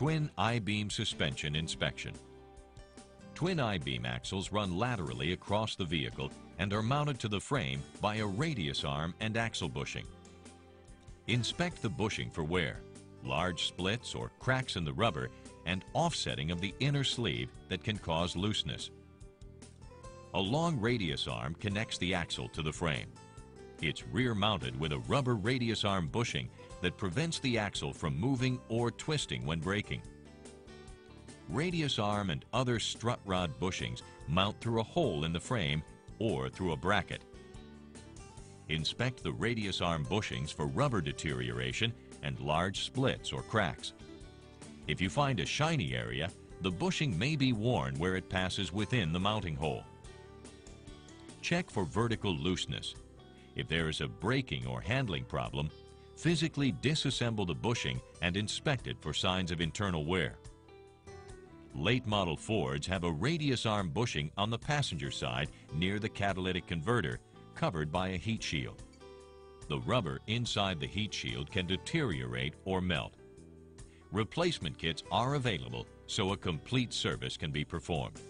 Twin I-beam suspension inspection. Twin I-beam axles run laterally across the vehicle and are mounted to the frame by a radius arm and axle bushing. Inspect the bushing for wear, large splits or cracks in the rubber, and offsetting of the inner sleeve that can cause looseness. A long radius arm connects the axle to the frame. It's rear-mounted with a rubber radius arm bushing that prevents the axle from moving or twisting when braking. Radius arm and other strut rod bushings mount through a hole in the frame or through a bracket. Inspect the radius arm bushings for rubber deterioration and large splits or cracks. If you find a shiny area, the bushing may be worn where it passes within the mounting hole. Check for vertical looseness. If there is a braking or handling problem, physically disassemble the bushing and inspect it for signs of internal wear. Late model Fords have a radius arm bushing on the passenger side near the catalytic converter, covered by a heat shield. The rubber inside the heat shield can deteriorate or melt. Replacement kits are available so a complete service can be performed.